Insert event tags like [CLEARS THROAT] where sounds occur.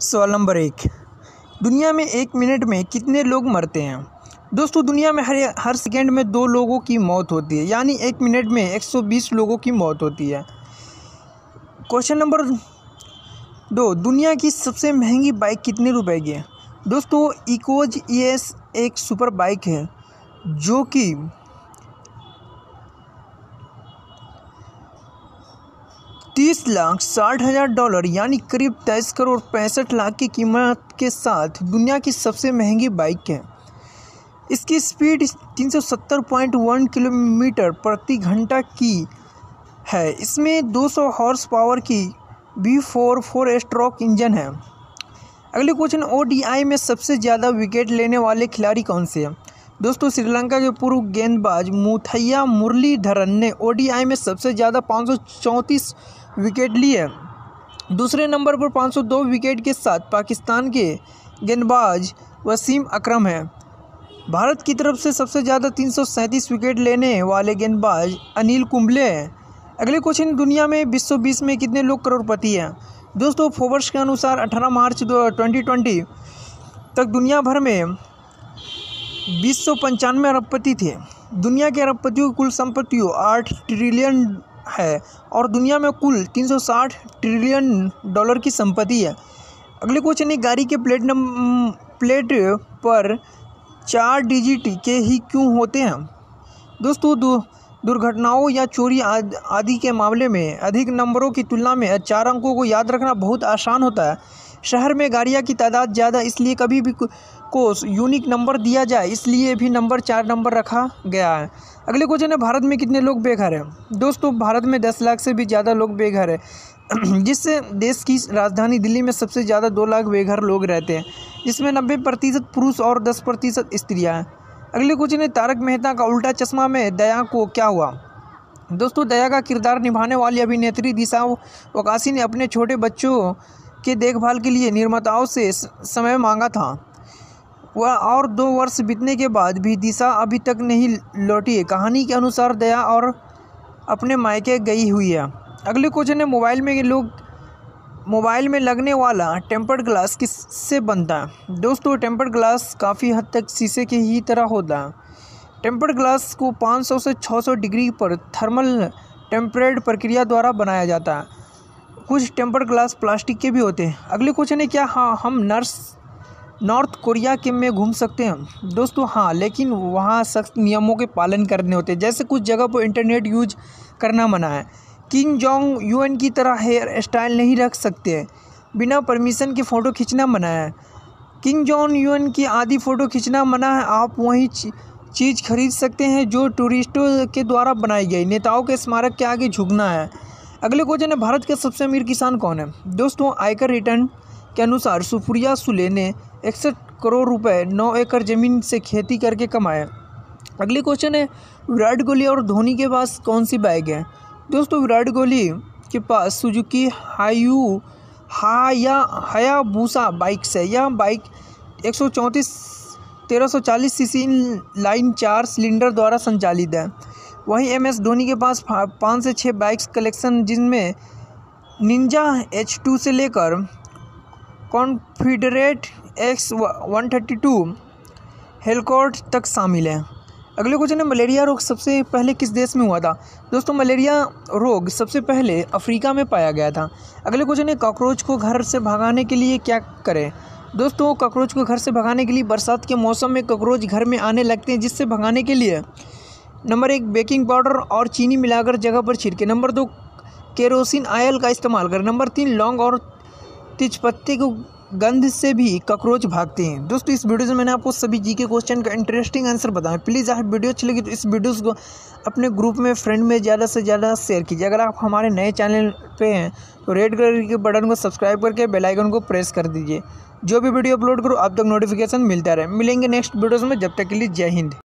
सवाल नंबर एक। दुनिया में एक मिनट में कितने लोग मरते हैं? दोस्तों, दुनिया में हर हर सेकेंड में दो लोगों की मौत होती है, यानी एक मिनट में 120 लोगों की मौत होती है। क्वेश्चन नंबर दो। दुनिया की सबसे महँगी बाइक कितने रुपए की है? दोस्तों, इकोज ई एस एक सुपर बाइक है, जो कि तीस लाख साठ हज़ार डॉलर, यानी करीब तेईस करोड़ पैंसठ लाख की कीमत के साथ दुनिया की सबसे महँगी बाइक है। इसकी स्पीड 370.1 किलोमीटर प्रति घंटा की है। इसमें 200 हॉर्स पावर की B four four stroke engine है। अगले क्वेश्चन, ओडीआई में सबसे ज़्यादा विकेट लेने वाले खिलाड़ी कौन से हैं? दोस्तों, श्रीलंका के पूर्व गेंदबाज मुथैया मुरलीधरन ने ओडीआई में सबसे ज़्यादा पाँच सौ चौंतीस विकेट लिए दूसरे नंबर पर 502 विकेट के साथ पाकिस्तान के गेंदबाज वसीम अकरम हैं। भारत की तरफ़ से सबसे ज़्यादा तीन सौ सैंतीस विकेट लेने वाले गेंदबाज अनिल कुंबले हैं। अगले क्वेश्चन दुनिया में विश्व बीस में कितने लोग करोड़पति हैं? दोस्तों फोवर्स के अनुसार 18 मार्च ट्वेंटी ट्वेंटी तक दुनिया भर में बीस सौ पंचानवे अरबपति थे। दुनिया के अरबपतियों की कुल संपत्तियों आठ ट्रिलियन है और दुनिया में कुल 360 ट्रिलियन डॉलर की संपत्ति है। अगले क्वेश्चन है गाड़ी के प्लेट नंबर प्लेट पर चार डिजिट के ही क्यों होते हैं? दोस्तों दु, दुर्घटनाओं या चोरी आदि के मामले में अधिक नंबरों की तुलना में चार अंकों को याद रखना बहुत आसान होता है। शहर में गाड़ियाँ की तादाद ज़्यादा इसलिए कभी भी को यूनिक नंबर दिया जाए, इसलिए भी नंबर चार नंबर रखा गया है। अगले क्वेश्चन है, भारत में कितने लोग बेघर हैं? दोस्तों, भारत में दस लाख से भी ज़्यादा लोग बेघर है। [CLEARS THROAT] जिससे देश की राजधानी दिल्ली में सबसे ज़्यादा दो लाख बेघर लोग रहते हैं, जिसमें नब्बे प्रतिशत पुरुष और दस प्रतिशत स्त्रियाँ हैं। अगले क्वेश्चन है, तारक मेहता का उल्टा चश्मा में दया को क्या हुआ? दोस्तों, दया का किरदार निभाने वाली अभिनेत्री दिशा वकासी ने अपने छोटे बच्चों के देखभाल के लिए निर्माताओं से, समय मांगा था। वह और दो वर्ष बीतने के बाद भी दिशा अभी तक नहीं लौटी। है कहानी के अनुसार दया और अपने मायके गई हुई है। अगले क्वेश्चन है मोबाइल में लोग, मोबाइल में लगने वाला टेम्पर्ड ग्लास किससे बनता? है दोस्तों, टेम्पर्ड ग्लास काफ़ी हद तक शीशे के ही तरह होता है। टेम्पर्ड ग्लास को 500 से 600 डिग्री पर थर्मल टेम्परेड प्रक्रिया द्वारा बनाया जाता है। कुछ टेम्पर्ड ग्लास प्लास्टिक के भी होते हैं। अगले क्वेश्चन है क्या हाँ हम नर्स नॉर्थ कोरिया के में घूम सकते हैं। दोस्तों हाँ लेकिन वहाँ सख्त नियमों के पालन करने होते हैं। जैसे कुछ जगह पर इंटरनेट यूज़ करना मना है। किंग जोंग यूएन की तरह हेयर स्टाइल नहीं रख सकते बिना परमिशन के फ़ोटो खींचना मना है। किंग जॉन यूएन की आदि फ़ोटो खींचना मना है। आप वहीं चीज़ खरीद सकते हैं जो टूरिस्टों के द्वारा बनाई गई। नेताओं के स्मारक के आगे झुकना है। अगले क्वेश्चन है, भारत के सबसे अमीर किसान कौन है? दोस्तों, आयकर रिटर्न के अनुसार सुप्रिया सुले ने इकसठ करोड़ रुपए, नौ एकड़ ज़मीन से खेती करके कमाए। अगले क्वेश्चन है, विराट कोहली और धोनी के पास कौन सी बाइक है? दोस्तों, विराट कोहली के पास सुजुकी हायू हाया हया भूसा बाइक है। यह बाइक एक सौ चौंतीस, तेरह सौ चालीस लाइन चार सिलेंडर द्वारा संचालित है। वहीं एम एस धोनी के पास पाँच से छः बाइक्स कलेक्शन जिनमें निंजा एच टू से लेकर Confederate X one thirty two Hellcat तक शामिल है। अगले क्वेश्चन है, मलेरिया रोग सबसे पहले किस देश में हुआ था? दोस्तों, मलेरिया रोग सबसे पहले अफ्रीका में पाया गया था। अगले क्वेश्चन है, कॉकरोच को घर से भगाने के लिए क्या करें? दोस्तों, कॉकरोच को घर से भगाने के लिए बरसात के मौसम में कॉकरोच घर में आने लगते हैं, जिससे भगाने के लिए। नंबर एक, बेकिंग पाउडर और चीनी मिलाकर जगह पर छिड़के। नंबर दो, केरोसिन आयल का इस्तेमाल करें। नंबर तीन, लौंग और तेजपत्ते को गंध से भी कॉकरोच भागते हैं। दोस्तों, इस वीडियो से मैंने आपको सभी जी के क्वेश्चन का इंटरेस्टिंग आंसर बताया प्लीज़ आप वीडियो अच्छी लगी तो इस वीडियो को अपने ग्रुप में फ्रेंड में ज़्यादा से ज़्यादा शेयर कीजिए। अगर आप हमारे नए चैनल पे हैं तो रेड कलर के बटन को सब्सक्राइब करके बेलाइकन को प्रेस कर दीजिए। जो भी वीडियो अपलोड करो, आप तक नोटिफिकेशन मिलता रहे। मिलेंगे नेक्स्ट वीडियोज़ में। जब तक के लिए जय हिंद।